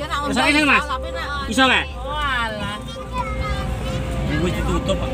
Iya nak ini, Mas? bisa Iso nggak? walah. Wis ditutup, Pak.